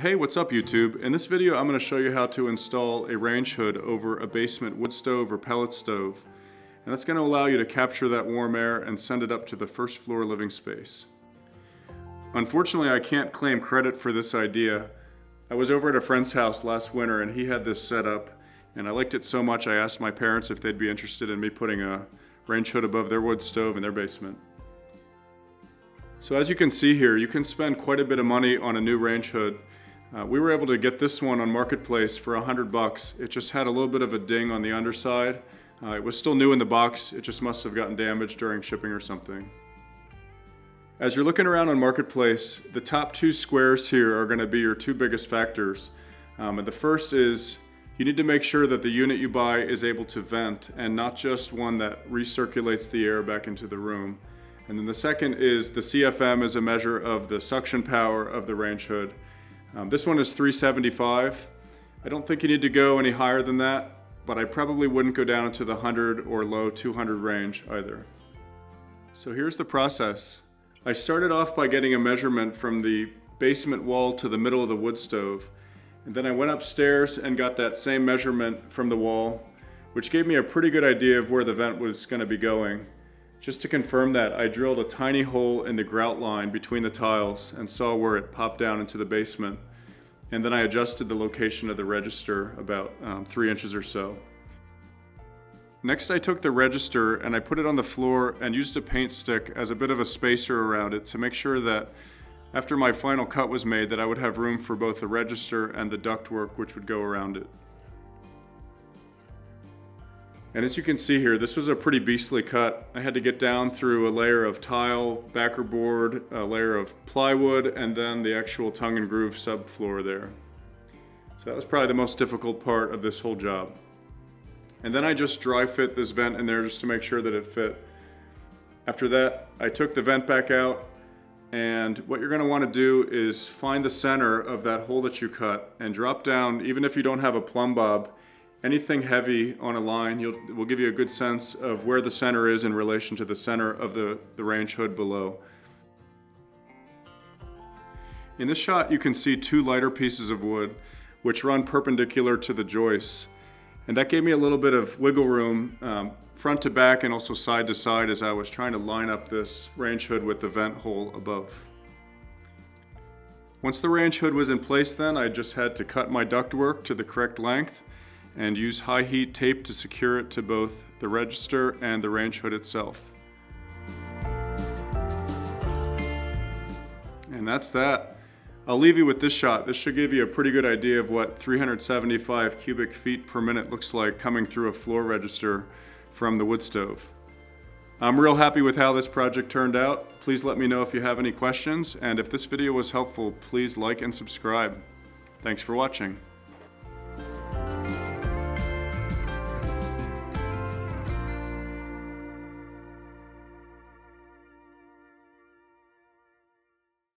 Hey, what's up YouTube? In this video I'm going to show you how to install a range hood over a basement wood stove or pellet stove. And that's going to allow you to capture that warm air and send it up to the first floor living space. Unfortunately I can't claim credit for this idea. I was over at a friend's house last winter and he had this set up and I liked it so much I asked my parents if they'd be interested in me putting a range hood above their wood stove in their basement. So as you can see here, you can spend quite a bit of money on a new range hood uh, we were able to get this one on Marketplace for 100 bucks. It just had a little bit of a ding on the underside. Uh, it was still new in the box, it just must have gotten damaged during shipping or something. As you're looking around on Marketplace, the top two squares here are gonna be your two biggest factors. Um, and the first is you need to make sure that the unit you buy is able to vent and not just one that recirculates the air back into the room. And then the second is the CFM is a measure of the suction power of the range hood. Um, this one is 375. I don't think you need to go any higher than that, but I probably wouldn't go down into the 100 or low 200 range either. So here's the process. I started off by getting a measurement from the basement wall to the middle of the wood stove. And then I went upstairs and got that same measurement from the wall, which gave me a pretty good idea of where the vent was gonna be going. Just to confirm that, I drilled a tiny hole in the grout line between the tiles and saw where it popped down into the basement. And then I adjusted the location of the register about um, three inches or so. Next I took the register and I put it on the floor and used a paint stick as a bit of a spacer around it to make sure that after my final cut was made that I would have room for both the register and the ductwork which would go around it. And as you can see here, this was a pretty beastly cut. I had to get down through a layer of tile, backer board, a layer of plywood, and then the actual tongue and groove subfloor there. So that was probably the most difficult part of this whole job. And then I just dry fit this vent in there just to make sure that it fit. After that, I took the vent back out and what you're gonna wanna do is find the center of that hole that you cut and drop down, even if you don't have a plumb bob, anything heavy on a line will give you a good sense of where the center is in relation to the center of the, the range hood below. In this shot you can see two lighter pieces of wood which run perpendicular to the joists and that gave me a little bit of wiggle room um, front to back and also side to side as I was trying to line up this range hood with the vent hole above. Once the range hood was in place then I just had to cut my ductwork to the correct length and use high heat tape to secure it to both the register and the range hood itself. And that's that. I'll leave you with this shot. This should give you a pretty good idea of what 375 cubic feet per minute looks like coming through a floor register from the wood stove. I'm real happy with how this project turned out. Please let me know if you have any questions, and if this video was helpful, please like and subscribe. Thanks for watching.